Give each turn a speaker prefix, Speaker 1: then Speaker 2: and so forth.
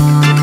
Speaker 1: Música